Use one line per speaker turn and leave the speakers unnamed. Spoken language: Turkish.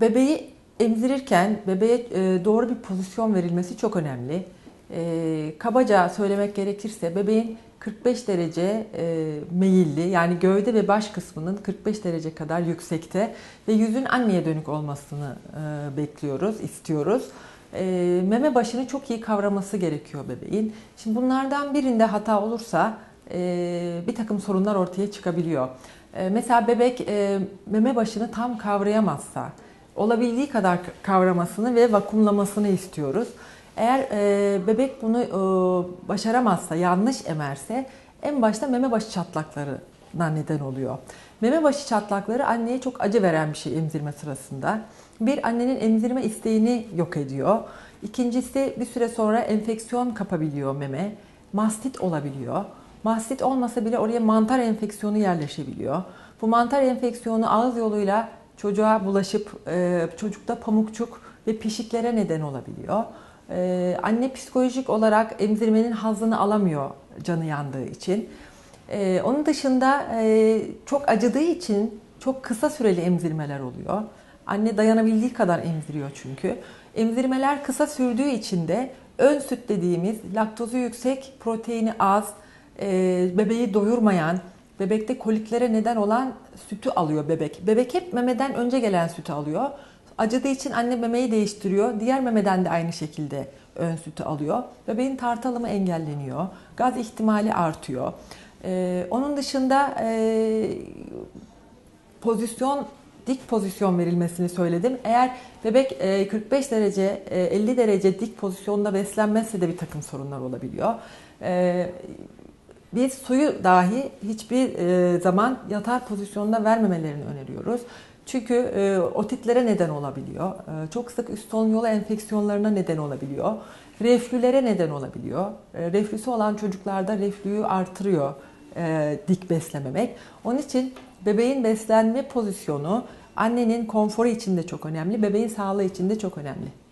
Bebeği emzirirken bebeğe e, doğru bir pozisyon verilmesi çok önemli. E, kabaca söylemek gerekirse bebeğin 45 derece e, meyilli yani gövde ve baş kısmının 45 derece kadar yüksekte ve yüzün anneye dönük olmasını bekliyoruz, istiyoruz. Meme başını çok iyi kavraması gerekiyor bebeğin. Şimdi bunlardan birinde hata olursa bir takım sorunlar ortaya çıkabiliyor. Mesela bebek meme başını tam kavrayamazsa, olabildiği kadar kavramasını ve vakumlamasını istiyoruz. Eğer e, bebek bunu e, başaramazsa, yanlış emerse en başta meme başı çatlaklarına neden oluyor. Meme başı çatlakları anneye çok acı veren bir şey emzirme sırasında. Bir annenin emzirme isteğini yok ediyor. İkincisi bir süre sonra enfeksiyon kapabiliyor meme. Mastit olabiliyor. Mastit olmasa bile oraya mantar enfeksiyonu yerleşebiliyor. Bu mantar enfeksiyonu ağız yoluyla çocuğa bulaşıp e, çocukta pamukçuk ve pişiklere neden olabiliyor. E, anne psikolojik olarak emzirmenin hazını alamıyor canı yandığı için. E, onun dışında e, çok acıdığı için çok kısa süreli emzirmeler oluyor. Anne dayanabildiği kadar emziriyor çünkü. Emzirmeler kısa sürdüğü için de ön süt dediğimiz laktozu yüksek, proteini az, e, bebeği doyurmayan, Bebekte koliklere neden olan sütü alıyor bebek. Bebek hep memeden önce gelen sütü alıyor. Acıdığı için anne memeyi değiştiriyor. Diğer memeden de aynı şekilde ön sütü alıyor. Bebeğin tartalımı engelleniyor. Gaz ihtimali artıyor. Ee, onun dışında e, pozisyon dik pozisyon verilmesini söyledim. Eğer bebek 45 e, derece 50 e, derece dik pozisyonda beslenmezse de bir takım sorunlar olabiliyor. Biz suyu dahi hiçbir e, zaman yatar pozisyonda vermemelerini öneriyoruz. Çünkü e, otitlere neden olabiliyor. E, çok sık üst solunum yolu enfeksiyonlarına neden olabiliyor. Reflülere neden olabiliyor. Reflüsü olan çocuklarda reflüyü artırıyor dik beslememek. Onun için bebeğin beslenme pozisyonu annenin konforu için de çok önemli, bebeğin sağlığı için de çok önemli.